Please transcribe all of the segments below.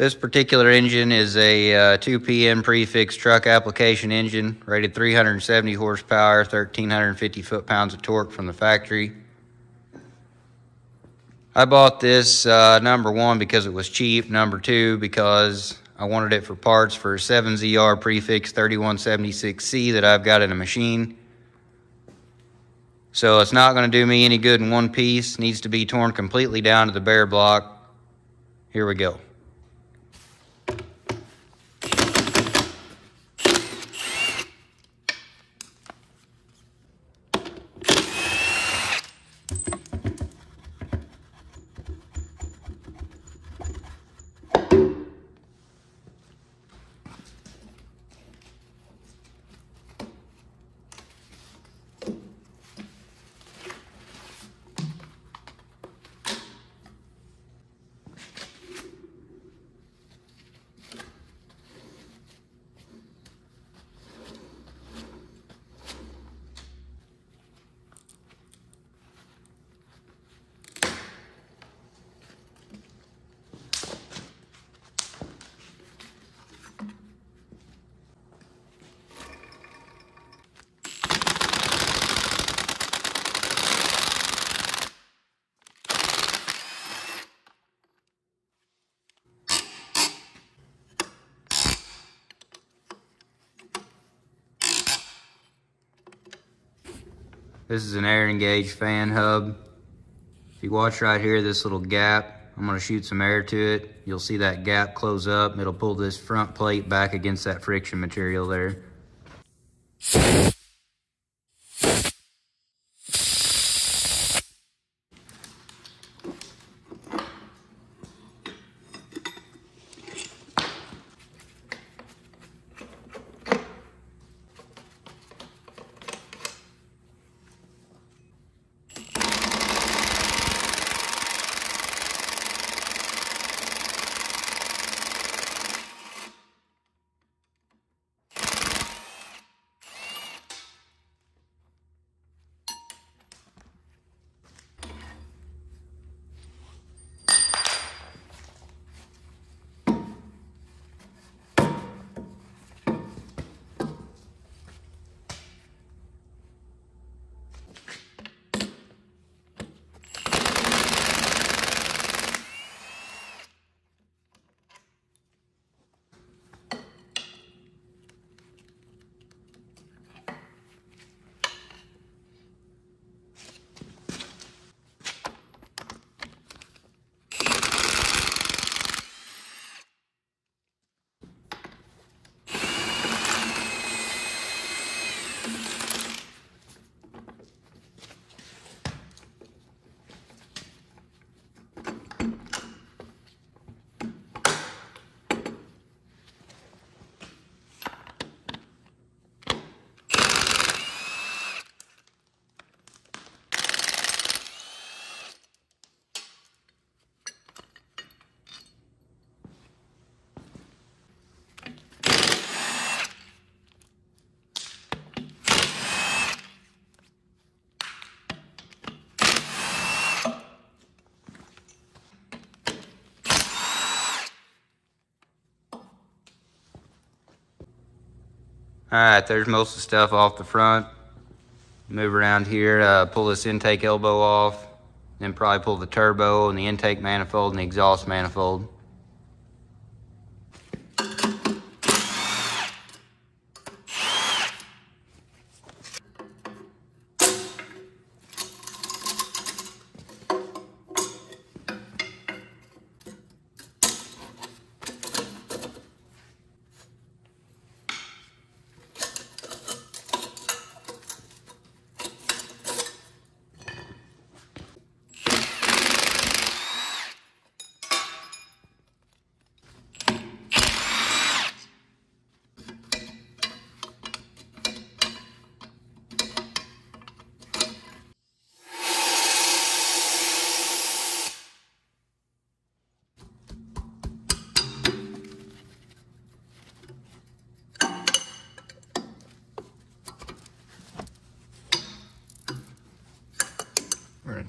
This particular engine is a uh, 2PN prefix truck application engine, rated 370 horsepower, 1,350 foot-pounds of torque from the factory. I bought this, uh, number one, because it was cheap. Number two, because I wanted it for parts for a 7ZR prefix 3176C that I've got in a machine. So it's not going to do me any good in one piece. Needs to be torn completely down to the bare block. Here we go. This is an air engaged fan hub. If you watch right here, this little gap, I'm gonna shoot some air to it. You'll see that gap close up. It'll pull this front plate back against that friction material there. All right, there's most of the stuff off the front. Move around here, uh, pull this intake elbow off, then probably pull the turbo and the intake manifold and the exhaust manifold.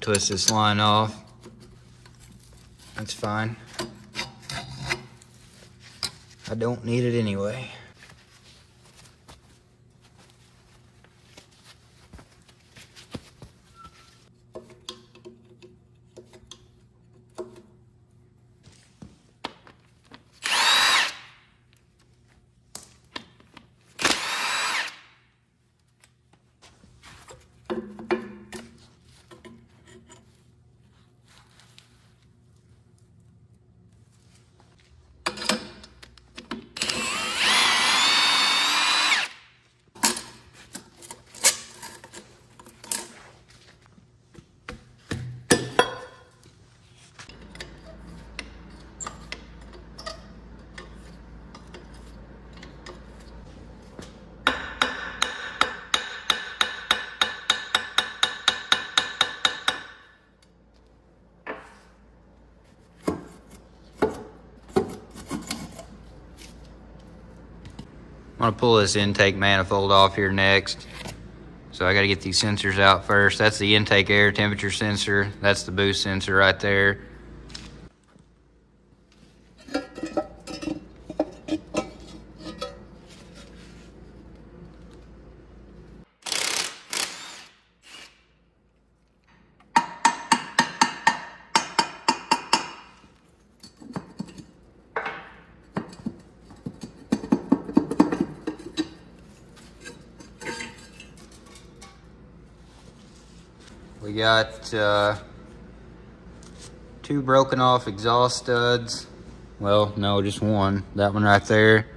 twist this line off. That's fine. I don't need it anyway. Gonna pull this intake manifold off here next. So I gotta get these sensors out first. That's the intake air temperature sensor. That's the boost sensor right there. Broken off exhaust studs. Well, no, just one. That one right there.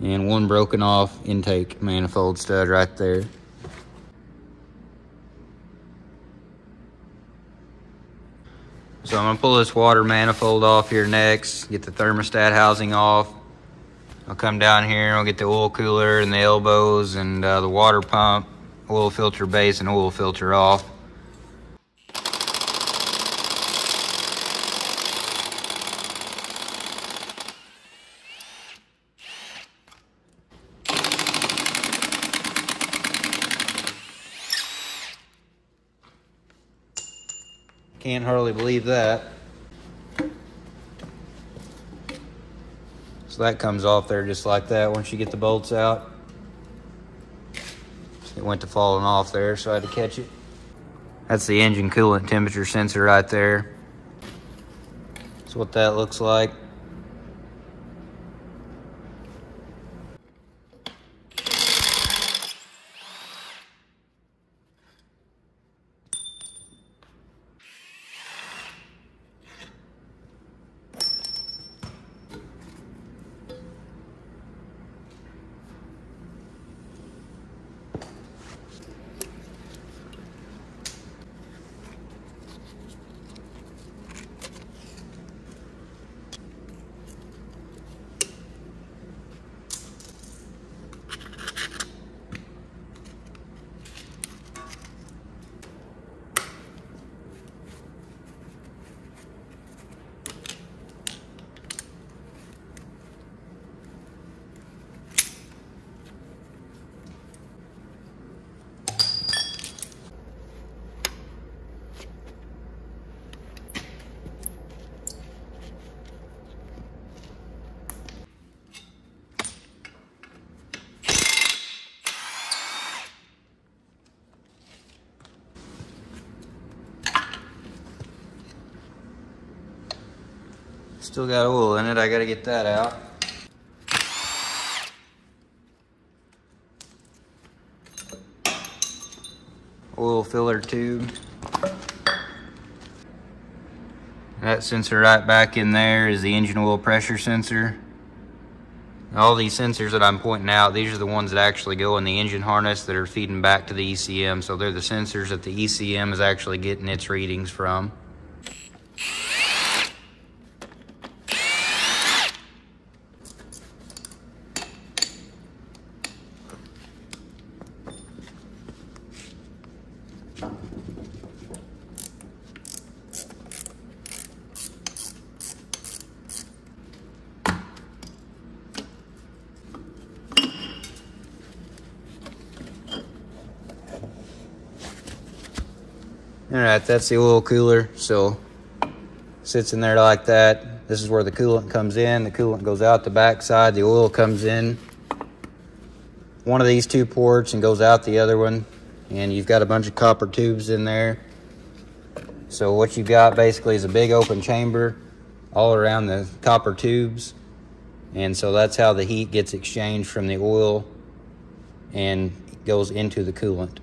And one broken off intake manifold stud right there. So I'm gonna pull this water manifold off here next, get the thermostat housing off. I'll come down here and I'll get the oil cooler and the elbows and uh, the water pump, oil filter base and oil filter off. Can't hardly believe that. So that comes off there just like that once you get the bolts out. It went to falling off there, so I had to catch it. That's the engine coolant temperature sensor right there. That's what that looks like. Still got oil in it, I gotta get that out. Oil filler tube. That sensor right back in there is the engine oil pressure sensor. All these sensors that I'm pointing out, these are the ones that actually go in the engine harness that are feeding back to the ECM. So they're the sensors that the ECM is actually getting its readings from. All right, that's the oil cooler. So sits in there like that. This is where the coolant comes in. The coolant goes out the back side. The oil comes in one of these two ports and goes out the other one. And you've got a bunch of copper tubes in there. So what you've got basically is a big open chamber all around the copper tubes. And so that's how the heat gets exchanged from the oil and goes into the coolant.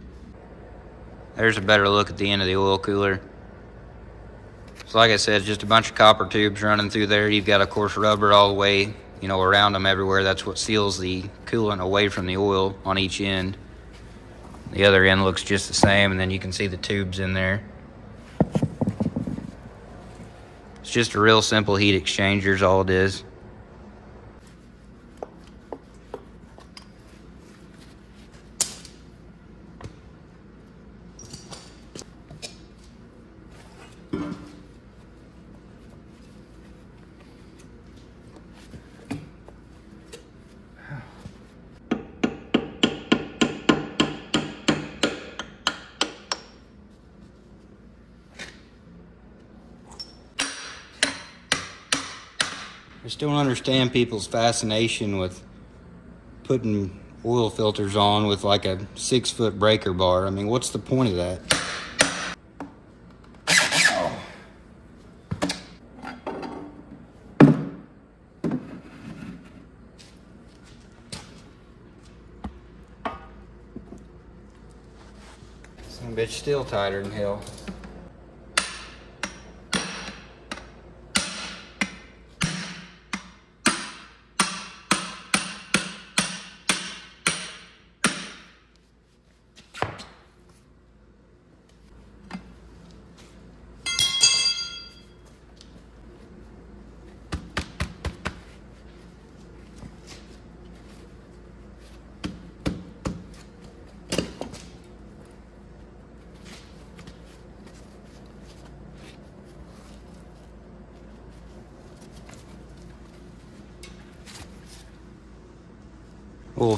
There's a better look at the end of the oil cooler. So like I said, just a bunch of copper tubes running through there. You've got, of course, rubber all the way, you know, around them everywhere. That's what seals the coolant away from the oil on each end. The other end looks just the same, and then you can see the tubes in there. It's just a real simple heat exchanger is all it is. I just don't understand people's fascination with putting oil filters on with like a six foot breaker bar. I mean, what's the point of that? Some bitch still tighter than hell.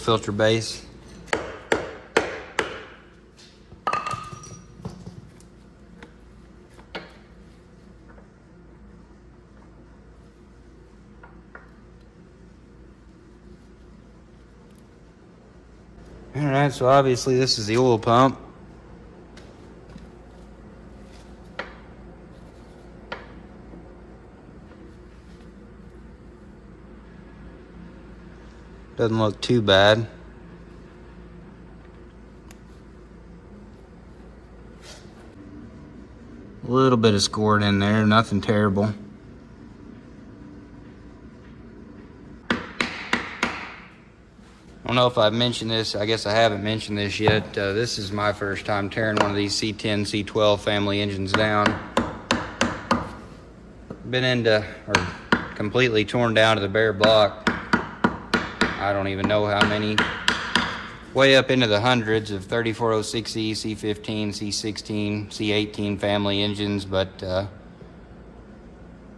Filter base. All right, so obviously this is the oil pump. Doesn't look too bad. A little bit of scored in there, nothing terrible. I don't know if I've mentioned this. I guess I haven't mentioned this yet. Uh, this is my first time tearing one of these C10, C12 family engines down. Been into, or completely torn down to the bare block. I don't even know how many. Way up into the hundreds of 3406E, C15, C16, C18 family engines, but uh,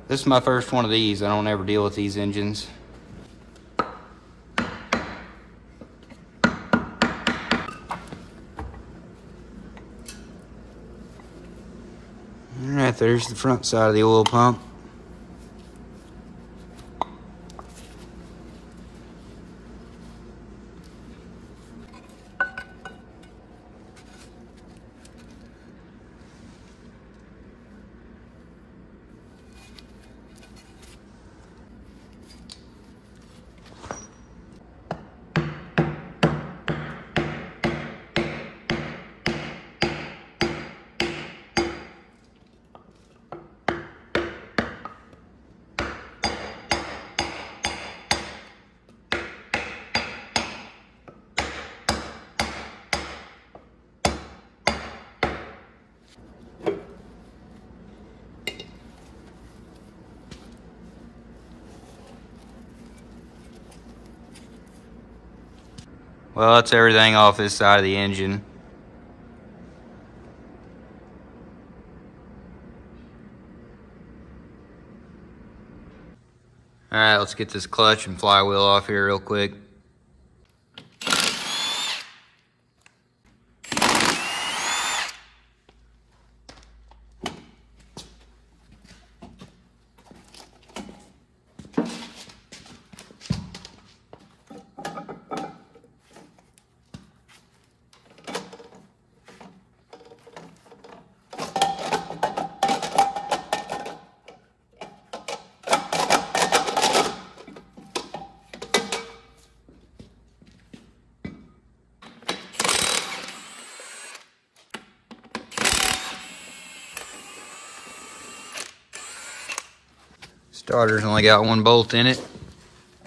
this is my first one of these. I don't ever deal with these engines. All right, there's the front side of the oil pump. Well, that's everything off this side of the engine. All right, let's get this clutch and flywheel off here real quick. Starter's only got one bolt in it.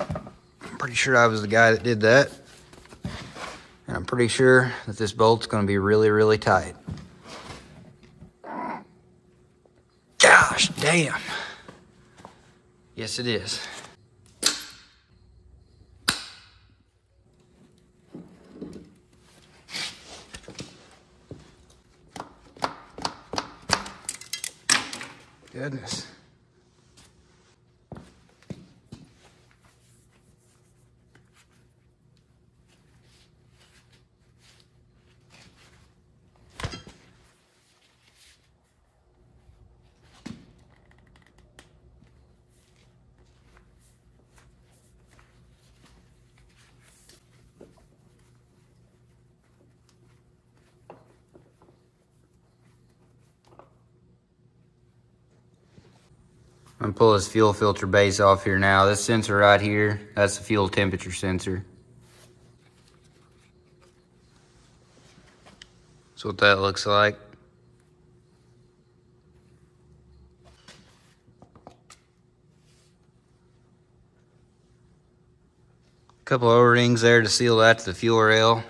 I'm pretty sure I was the guy that did that. And I'm pretty sure that this bolt's gonna be really, really tight. Gosh, damn. Yes, it is. Goodness. Pull this fuel filter base off here now. This sensor right here, that's the fuel temperature sensor. That's what that looks like. A couple O-rings there to seal that to the fuel rail.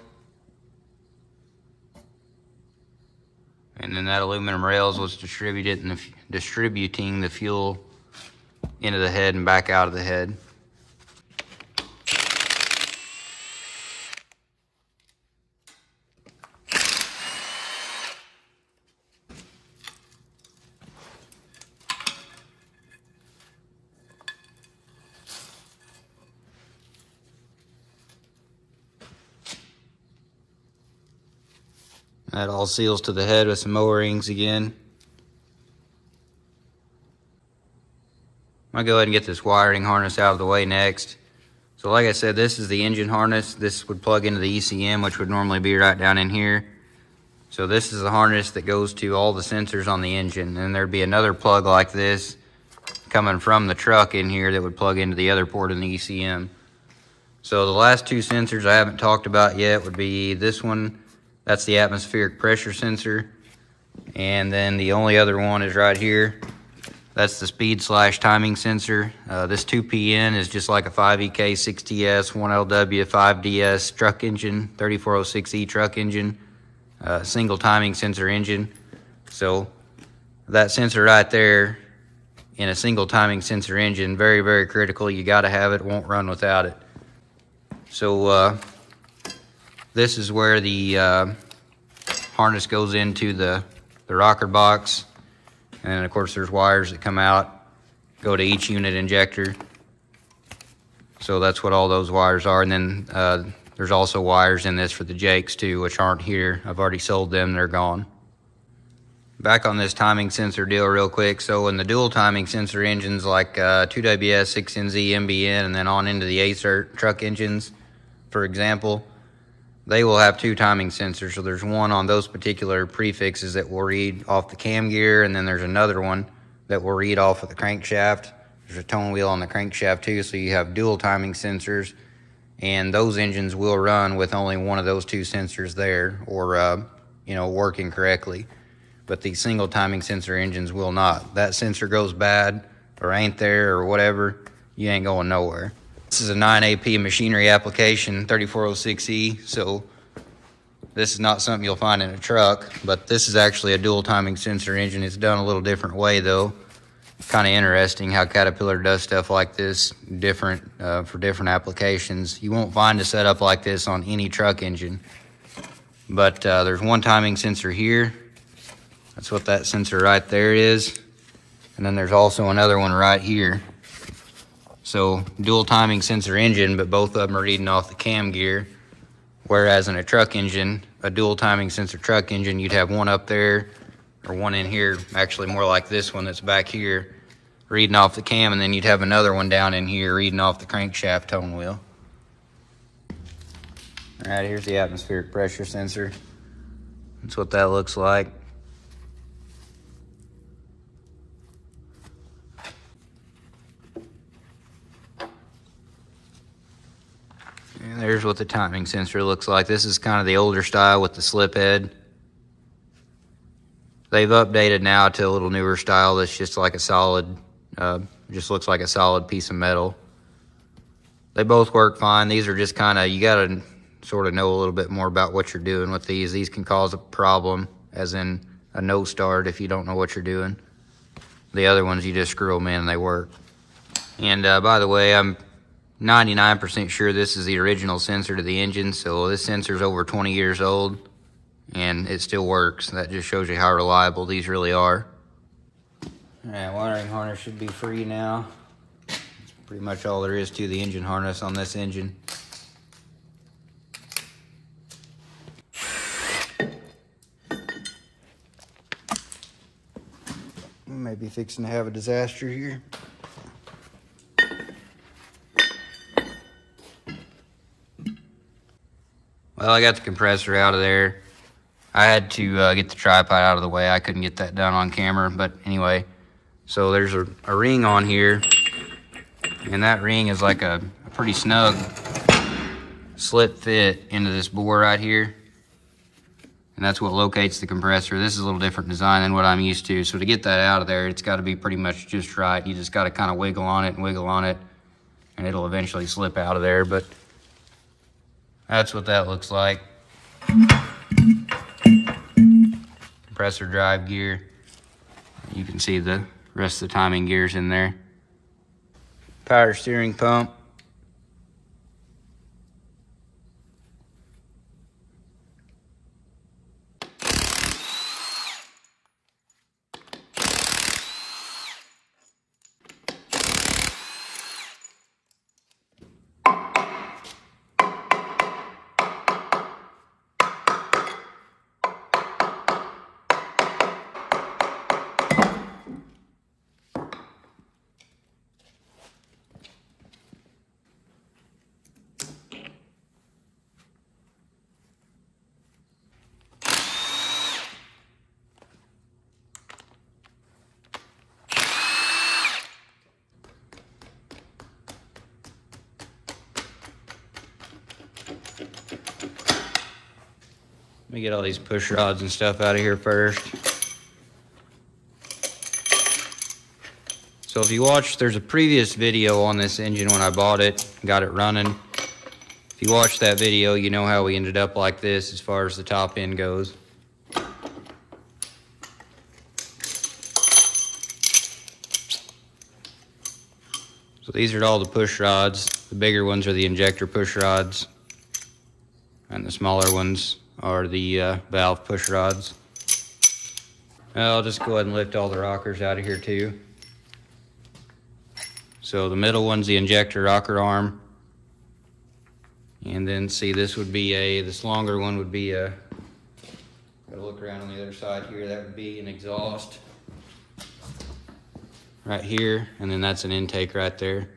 And then that aluminum rail is what's distributing the, distributing the fuel into the head and back out of the head. That all seals to the head with some O-rings again. I'm gonna go ahead and get this wiring harness out of the way next. So like I said, this is the engine harness. This would plug into the ECM, which would normally be right down in here. So this is the harness that goes to all the sensors on the engine. And there'd be another plug like this coming from the truck in here that would plug into the other port in the ECM. So the last two sensors I haven't talked about yet would be this one. That's the atmospheric pressure sensor. And then the only other one is right here. That's the speed slash timing sensor. Uh, this 2PN is just like a 5EK, 6TS, 1LW, 5DS truck engine, 3406E truck engine, uh, single timing sensor engine. So that sensor right there in a single timing sensor engine, very, very critical. You got to have it, won't run without it. So uh, this is where the uh, harness goes into the, the rocker box. And then of course there's wires that come out, go to each unit injector. So that's what all those wires are. And then uh, there's also wires in this for the Jakes too, which aren't here. I've already sold them, they're gone. Back on this timing sensor deal real quick. So in the dual timing sensor engines like uh, 2WS, 6NZ, MBN, and then on into the ACERT truck engines, for example, they will have two timing sensors. So there's one on those particular prefixes that will read off the cam gear, and then there's another one that will read off of the crankshaft. There's a tone wheel on the crankshaft too, so you have dual timing sensors, and those engines will run with only one of those two sensors there, or uh, you know, working correctly. But the single timing sensor engines will not. That sensor goes bad, or ain't there, or whatever, you ain't going nowhere. This is a 9AP machinery application, 3406E, so this is not something you'll find in a truck, but this is actually a dual timing sensor engine. It's done a little different way though. Kind of interesting how Caterpillar does stuff like this different uh, for different applications. You won't find a setup like this on any truck engine. But uh, there's one timing sensor here. That's what that sensor right there is. And then there's also another one right here. So dual timing sensor engine, but both of them are reading off the cam gear. Whereas in a truck engine, a dual timing sensor truck engine, you'd have one up there or one in here, actually more like this one that's back here, reading off the cam, and then you'd have another one down in here reading off the crankshaft tone wheel. All right, here's the atmospheric pressure sensor. That's what that looks like. And there's what the timing sensor looks like. This is kind of the older style with the slip head. They've updated now to a little newer style that's just like a solid uh, just looks like a solid piece of metal. They both work fine. These are just kind of, you got to sort of know a little bit more about what you're doing with these. These can cause a problem, as in a no start if you don't know what you're doing. The other ones, you just screw them in and they work. And uh, by the way, I'm 99% sure this is the original sensor to the engine, so this sensor is over 20 years old and it still works. That just shows you how reliable these really are. All right, wiring harness should be free now. That's pretty much all there is to the engine harness on this engine. Maybe fixing to have a disaster here. Well, I got the compressor out of there. I had to uh, get the tripod out of the way. I couldn't get that done on camera, but anyway. So there's a, a ring on here, and that ring is like a, a pretty snug slip fit into this bore right here. And that's what locates the compressor. This is a little different design than what I'm used to. So to get that out of there, it's got to be pretty much just right. You just got to kind of wiggle on it and wiggle on it, and it'll eventually slip out of there. But that's what that looks like. Compressor drive gear. You can see the rest of the timing gears in there. Power steering pump. Me get all these push rods and stuff out of here first. So if you watch, there's a previous video on this engine when I bought it, got it running. If you watch that video, you know how we ended up like this as far as the top end goes. So these are all the push rods. The bigger ones are the injector push rods. And the smaller ones are the uh, valve push rods. I'll just go ahead and lift all the rockers out of here too. So the middle one's the injector rocker arm. And then see this would be a, this longer one would be a, gotta look around on the other side here, that would be an exhaust. Right here, and then that's an intake right there.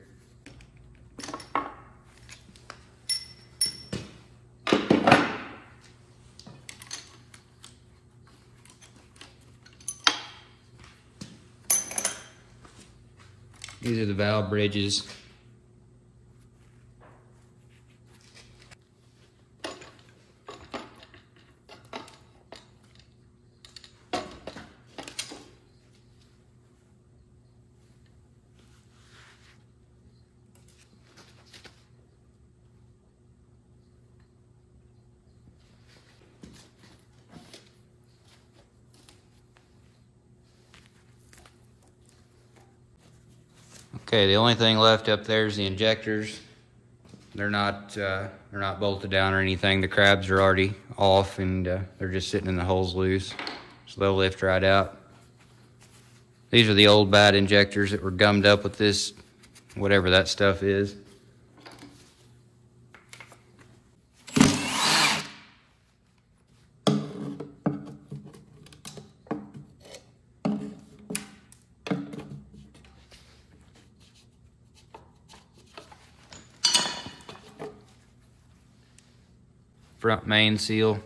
These the valve bridges. Okay, the only thing left up there is the injectors. They're not uh, they're not bolted down or anything. The crabs are already off and uh, they're just sitting in the holes loose. So they'll lift right out. These are the old bad injectors that were gummed up with this, whatever that stuff is. main seal.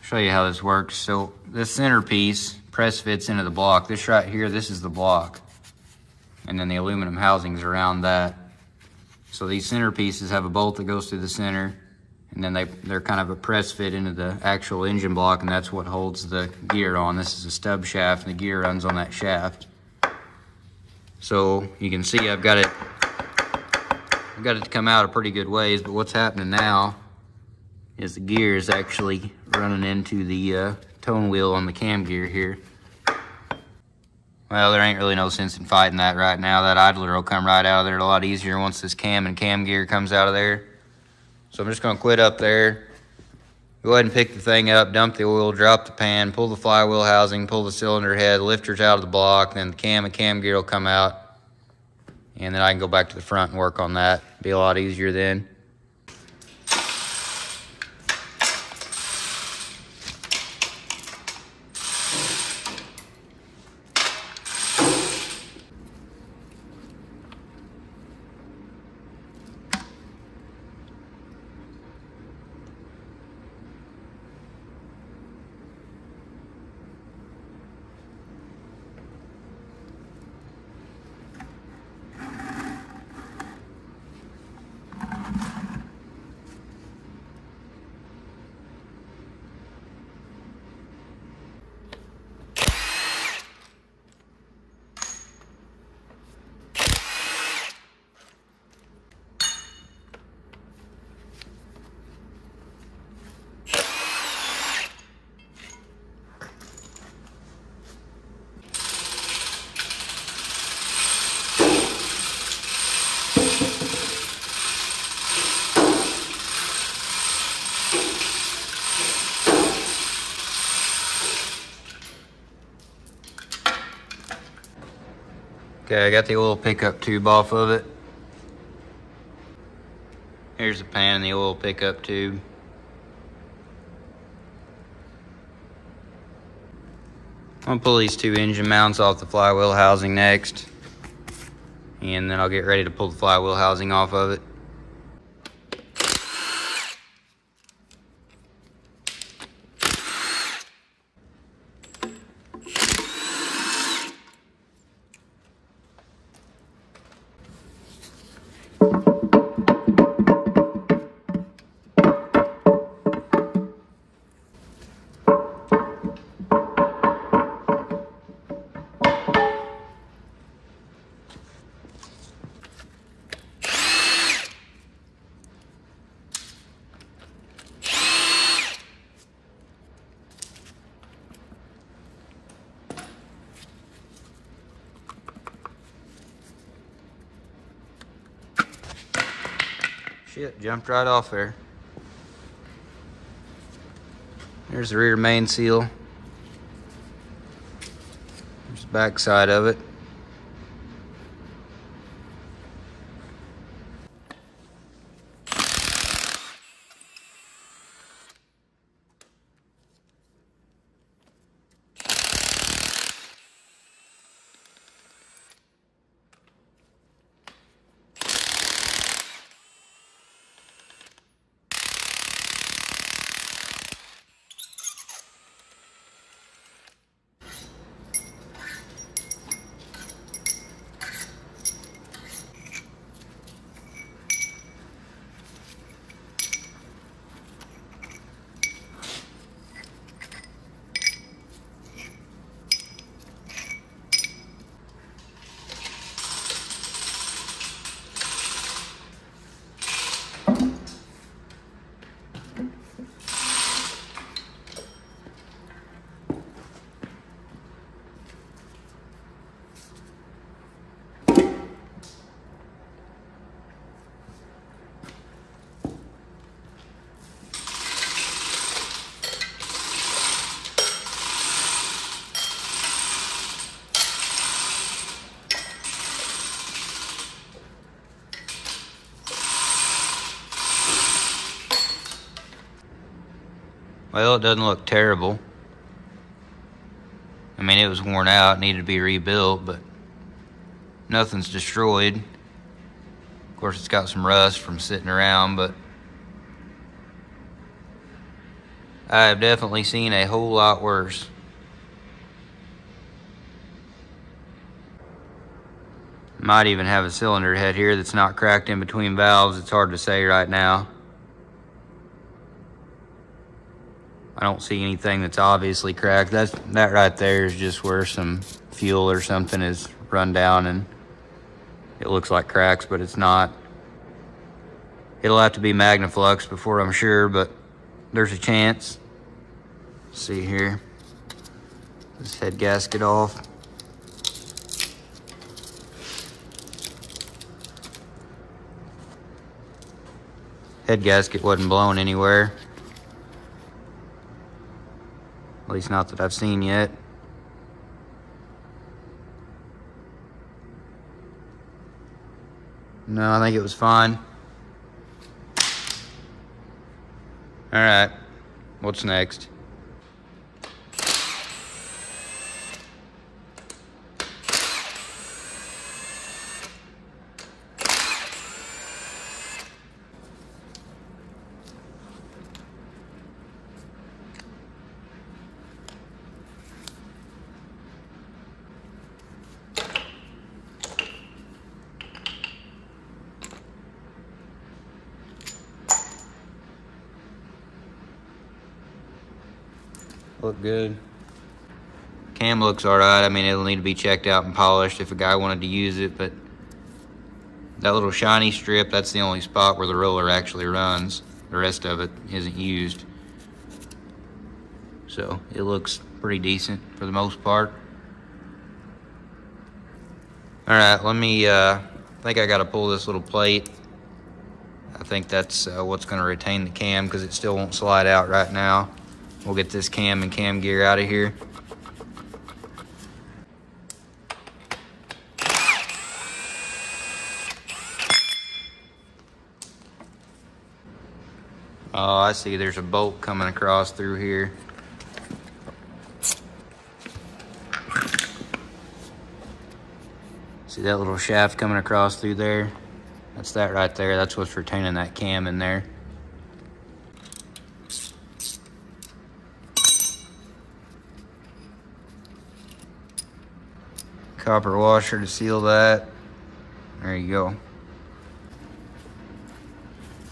show you how this works. So this centerpiece press fits into the block. This right here, this is the block. And then the aluminum housings around that. So these center pieces have a bolt that goes through the center and then they, they're kind of a press fit into the actual engine block and that's what holds the gear on. This is a stub shaft and the gear runs on that shaft. So you can see I've got it, I've got it to come out a pretty good ways, but what's happening now is the gear is actually running into the uh, tone wheel on the cam gear here. Well, there ain't really no sense in fighting that right now. That idler will come right out of there a lot easier once this cam and cam gear comes out of there. So I'm just gonna quit up there. Go ahead and pick the thing up, dump the oil, drop the pan, pull the flywheel housing, pull the cylinder head, lifters out of the block, then the cam and cam gear will come out. And then I can go back to the front and work on that. Be a lot easier then. Okay, I got the oil pickup tube off of it. Here's the pan and the oil pickup tube. I'm gonna pull these two engine mounts off the flywheel housing next. And then I'll get ready to pull the flywheel housing off of it. Shit, jumped right off there. There's the rear main seal. There's the back side of it. Well, it doesn't look terrible. I mean, it was worn out, needed to be rebuilt, but nothing's destroyed. Of course, it's got some rust from sitting around, but I have definitely seen a whole lot worse. Might even have a cylinder head here that's not cracked in between valves. It's hard to say right now. I don't see anything that's obviously cracked. That's, that right there is just where some fuel or something is run down and it looks like cracks, but it's not. It'll have to be Magnaflux before I'm sure, but there's a chance. Let's see here. This head gasket off. Head gasket wasn't blown anywhere. At least not that I've seen yet. No, I think it was fine. All right, what's next? Look good. Cam looks all right. I mean, it'll need to be checked out and polished if a guy wanted to use it, but that little shiny strip, that's the only spot where the roller actually runs. The rest of it isn't used. So it looks pretty decent for the most part. All right, let me, uh, I think I got to pull this little plate. I think that's uh, what's to retain the cam because it still won't slide out right now. We'll get this cam and cam gear out of here. Oh, I see there's a bolt coming across through here. See that little shaft coming across through there? That's that right there. That's what's retaining that cam in there. Copper washer to seal that. There you go.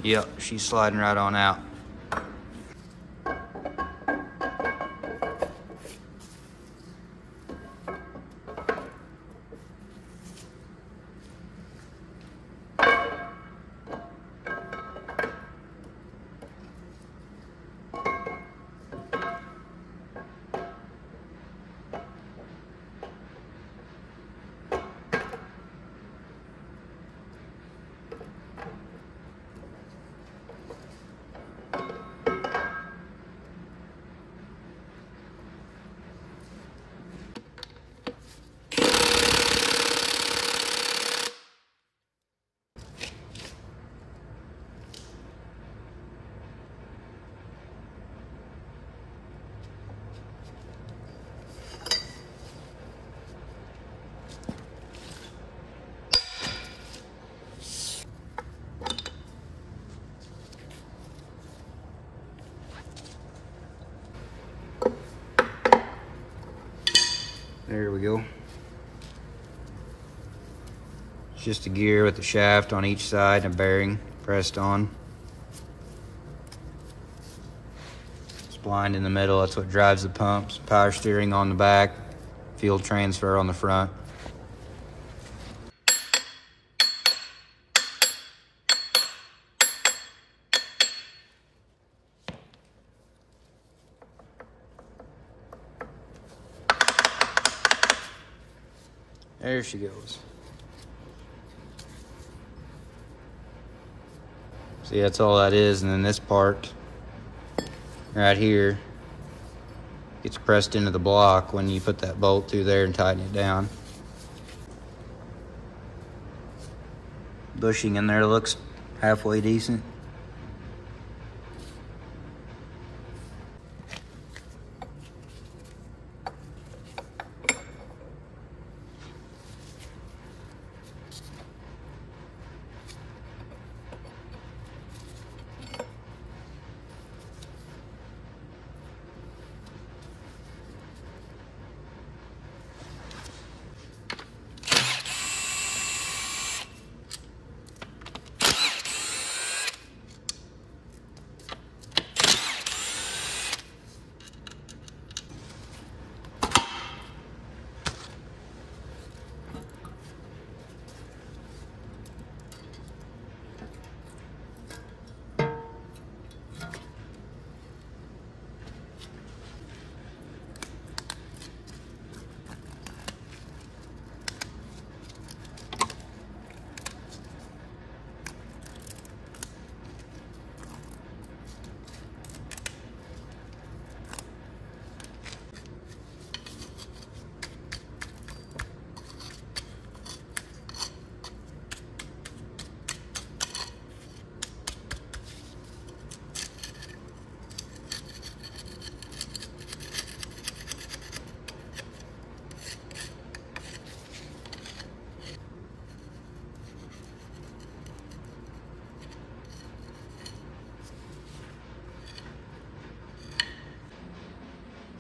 Yep, she's sliding right on out. Just a gear with a shaft on each side and a bearing pressed on. Spline in the middle, that's what drives the pumps. Power steering on the back, fuel transfer on the front. There she goes. See, that's all that is. And then this part right here gets pressed into the block when you put that bolt through there and tighten it down. Bushing in there looks halfway decent.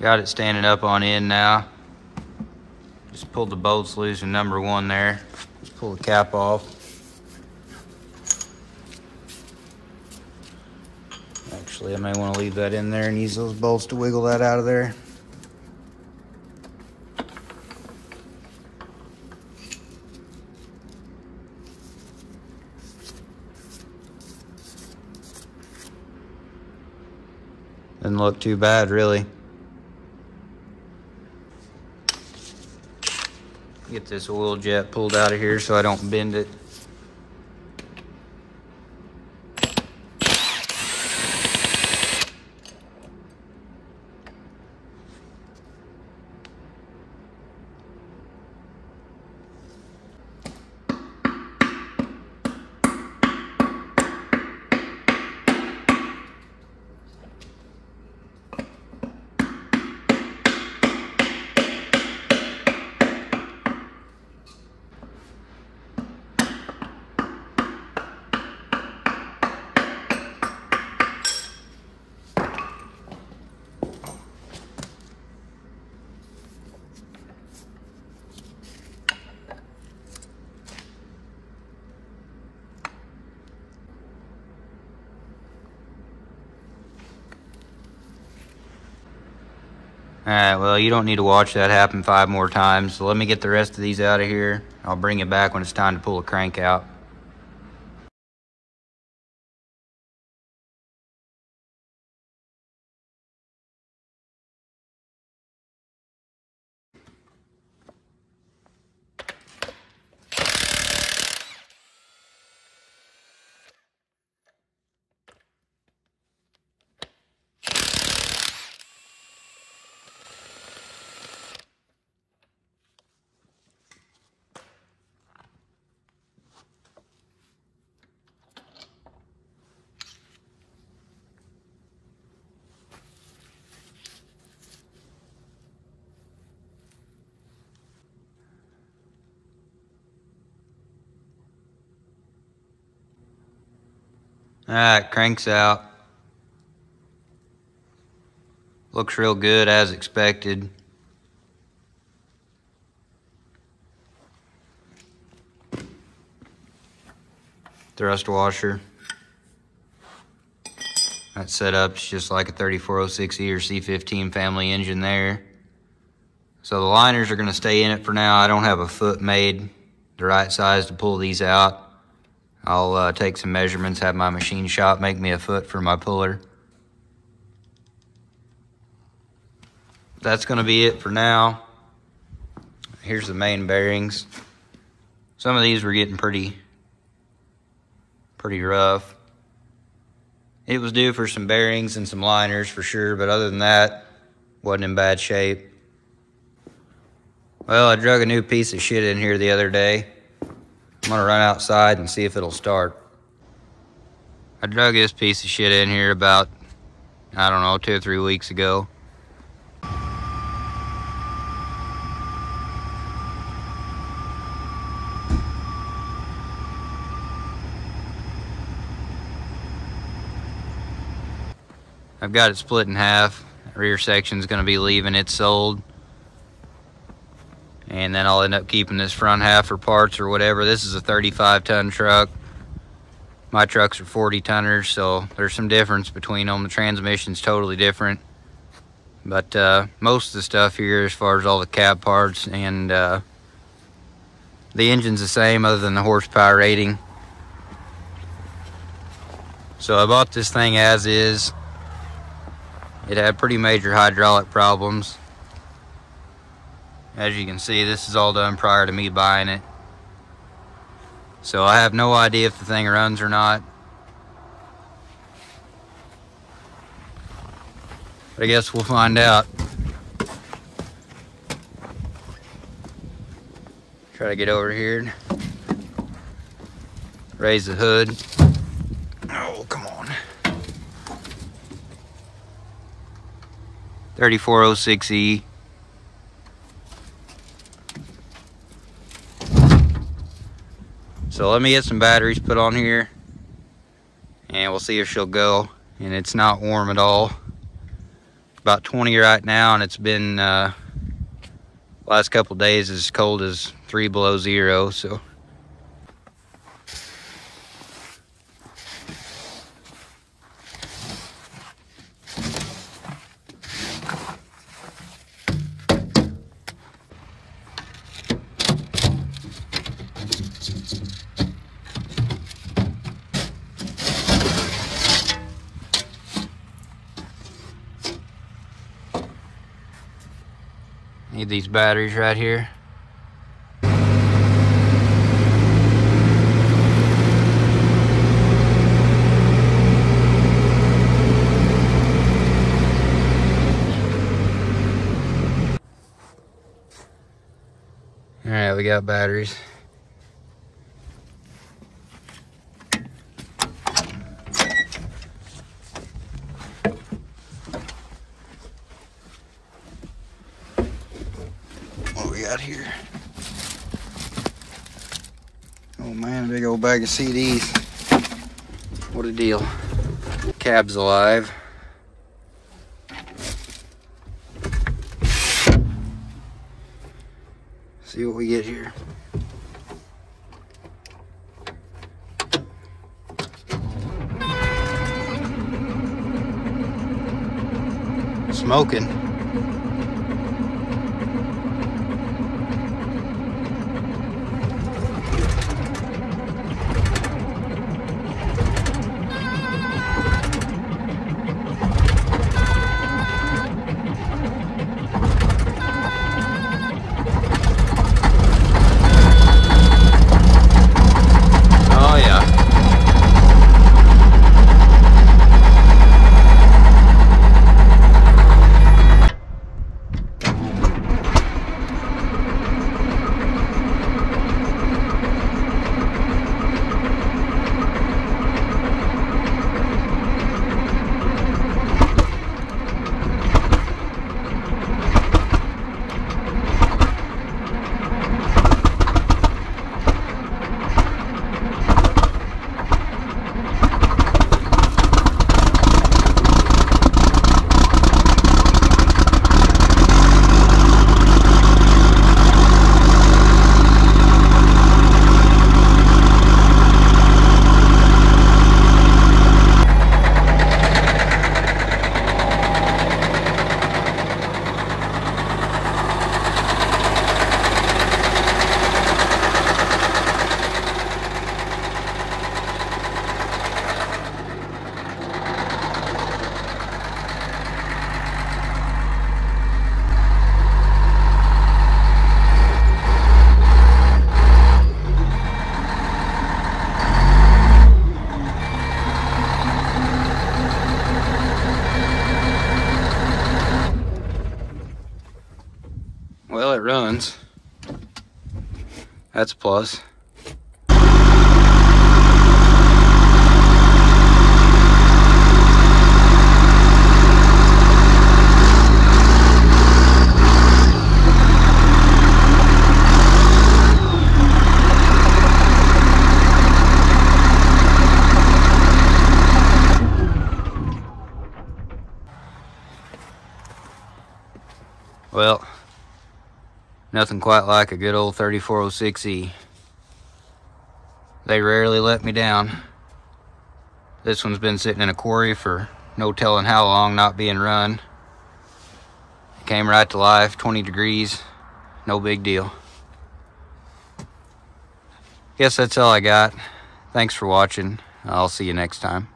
Got it standing up on end now. Just pulled the bolts loose in number one there. Just pull the cap off. Actually, I may want to leave that in there and use those bolts to wiggle that out of there. Doesn't look too bad, really. Get this oil jet pulled out of here so I don't bend it. Alright, well, you don't need to watch that happen five more times. So let me get the rest of these out of here. I'll bring it back when it's time to pull a crank out. Alright, cranks out. Looks real good as expected. Thrust washer. That setup's just like a 3406E or C15 family engine there. So the liners are going to stay in it for now. I don't have a foot made the right size to pull these out. I'll uh, take some measurements, have my machine shop make me a foot for my puller. That's going to be it for now. Here's the main bearings. Some of these were getting pretty, pretty rough. It was due for some bearings and some liners for sure, but other than that, wasn't in bad shape. Well, I drug a new piece of shit in here the other day. I'm gonna run outside and see if it'll start. I dug this piece of shit in here about, I don't know, two or three weeks ago. I've got it split in half. Rear section's gonna be leaving, it's sold and then I'll end up keeping this front half for parts or whatever. This is a 35 ton truck. My trucks are 40 tonners, so there's some difference between them. The transmission's totally different. But uh, most of the stuff here, as far as all the cab parts and uh, the engine's the same other than the horsepower rating. So I bought this thing as is. It had pretty major hydraulic problems. As you can see, this is all done prior to me buying it. So I have no idea if the thing runs or not. But I guess we'll find out. Try to get over here raise the hood. Oh, come on. 3406E. So let me get some batteries put on here and we'll see if she'll go. And it's not warm at all. about 20 right now, and it's been uh, last couple days as cold as three below zero. So. These batteries right here. All right, we got batteries. Got here? Oh man, a big old bag of CDs. What a deal. Cab's alive. See what we get here. Smoking. That's a plus. Well, Nothing quite like a good old 3406E. They rarely let me down. This one's been sitting in a quarry for no telling how long not being run. It Came right to life, 20 degrees, no big deal. Guess that's all I got. Thanks for watching. I'll see you next time.